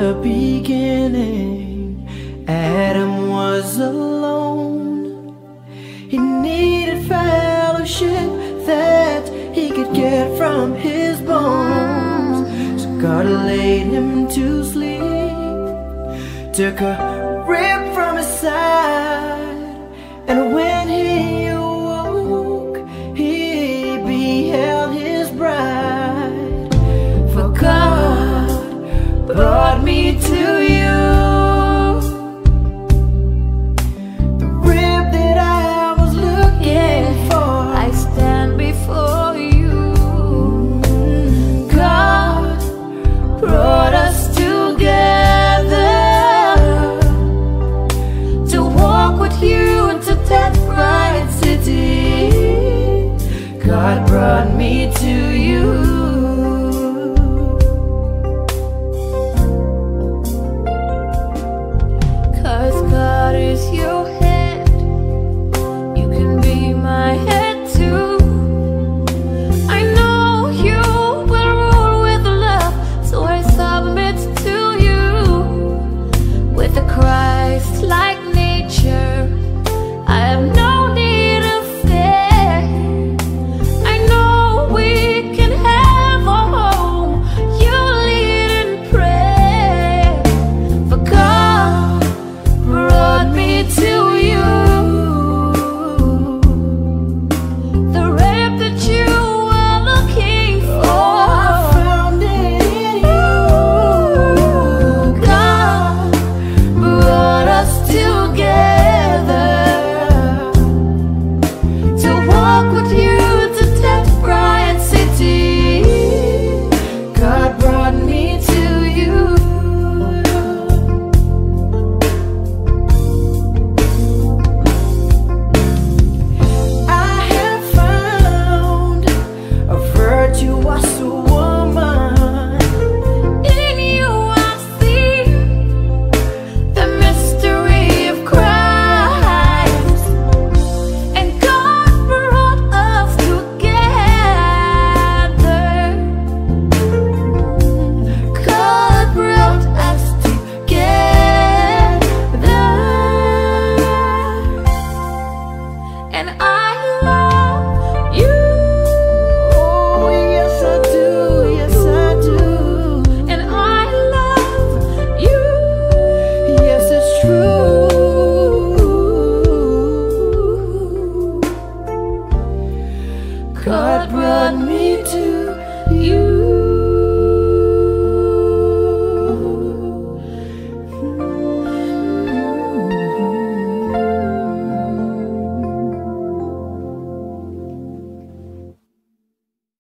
the beginning, Adam was alone. He needed fellowship that he could get from his bones. So God laid him to sleep, took a rib from his side to God brought me to you.